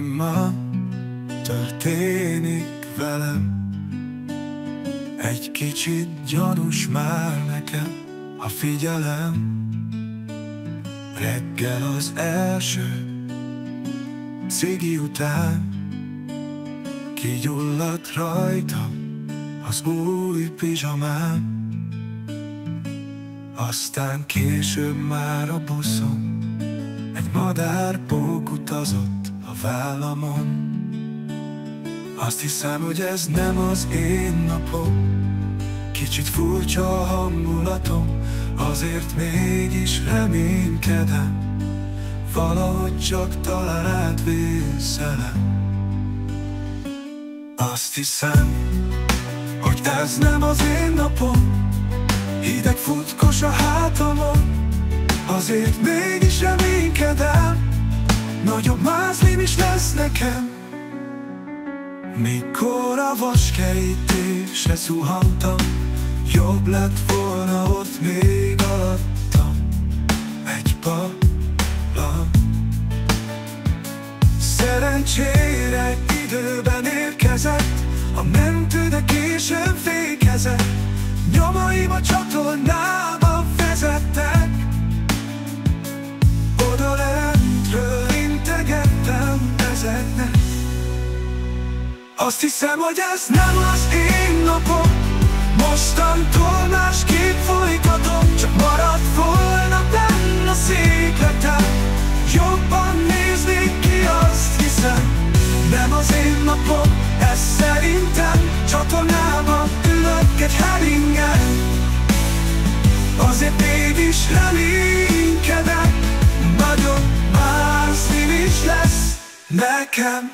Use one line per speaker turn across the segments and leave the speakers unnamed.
ma történik velem Egy kicsit gyanús már nekem, ha figyelem. Reggel az első cigi után Kigyulladt rajta az új pizsamám. Aztán később már a buszon Egy madár utazott a vállamon. Azt hiszem, hogy ez nem az én napom. Kicsit furcsa a hangulatom Azért mégis reménykedem. Valahogy csak talán átvészelem Azt hiszem, hogy ez nem az én napom. Hideg futkos a hátamon Azért mégis reménykedem Nagyobb mázlim is lesz nekem. Mikor a vaskejtésre zuhantam Jobb lett volna ott még alattam. Egy paplan Szerencsére időben érkezett A mentő, de későn fékezett Nyomaim a csatornába Azt hiszem, hogy ez nem az én napom. Mostantól másképp folytatom. Csak maradt volna benne a székletem. Jobban néznék ki, azt hiszem Nem az én napom, ez szerintem Csatornában ülök egy heringen Azért mégis reménykedem Nagyon más is lesz nekem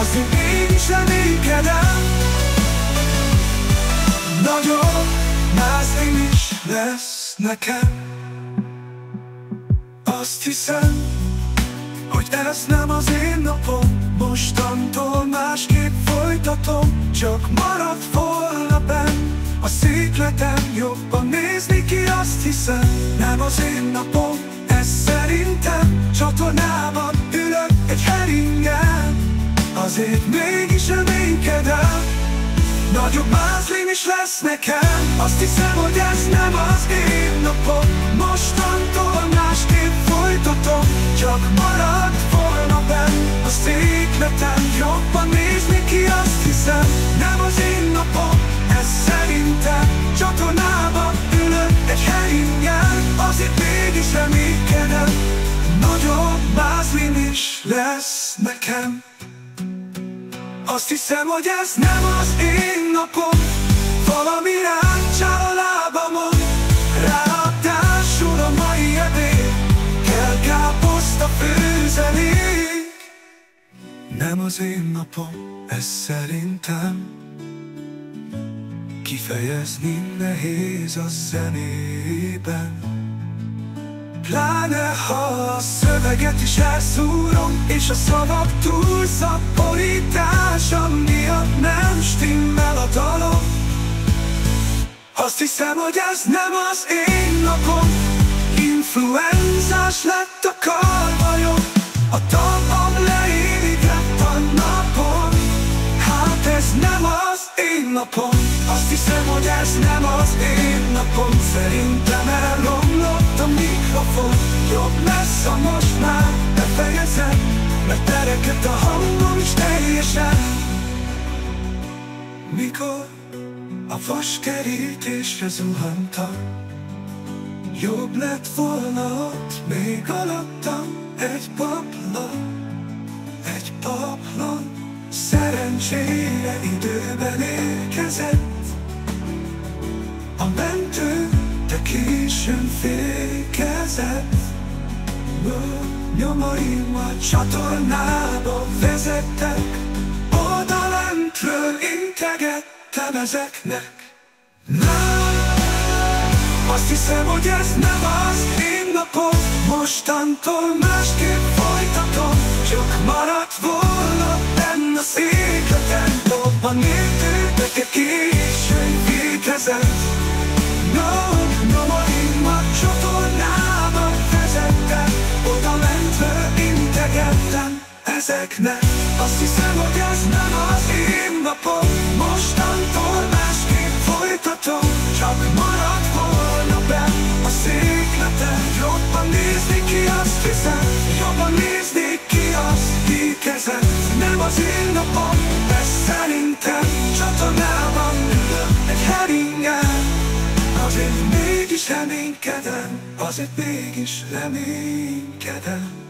Azért mégis reménykedem. Nagyon más is lesz nekem. Azt hiszem, hogy ez nem az én napom. Mostantól másképp folytatom. Csak maradt volna benn A székletem. Jobban nézni ki Azt hiszem, nem az én napom. Ez szerintem csatornában Azért mégis reménykedem. Nagyobb mázlim is lesz nekem. Azt hiszem, hogy ez nem az én napom. Mostantól másképp folytatom. Csak maradt volna benn A székletem jobban nézni ki Azt hiszem, nem az én napom. Ez szerintem csatornában ülök egy heringen Azért mégis reménykedem. Nagyobb mázlim is lesz nekem azt hiszem, hogy ez nem az én napom. Valami ráncsál a lábamon. Ráadásul a mai ebéd Kell káposzta főzelék Nem az én napom, ez szerintem. Kifejezni nehéz a zenében Pláne ha a szöveget is elszúrom És a szavak túlszaporítása miatt nem stimmel a dalom. Azt hiszem, hogy ez nem az én napom. Influenzás lett a karvajom A dalom leérik lett a napom. Hát ez nem az én napom. Azt hiszem, hogy ez nem az én napom. Szerintem elromlott teljesen Mikor a vaskerítésre zuhantam Jobb lett volna ott még alattam Egy paplon, egy paplon Szerencsére időben érkezett. A mentő, de későn fékezett. Nyomaim a csatornába vezettek Föntről integettem ezeknek. Nem, azt hiszem, hogy ez nem az én napom. Mostantól másképp folytatom. Csak maradt volna benne a székleten Dobban értő, de te későn védezett No, no, ma én ma csatornába vezettem. Oda mentve integettem ezeknek. Azt hiszem, hogy ez nem az én napom. Mostantól másképp folytatom. Csak marad volna be a székleten Jobban nézni ki, azt hiszem. Jobban nézni ki, azt kikezem Nem az én napom, de szerintem Csatornában ülök. Egy heringen Azért mégis reménykedem. Azért mégis reménykedem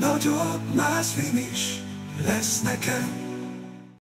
Nagyobb mázlim is lesz nekem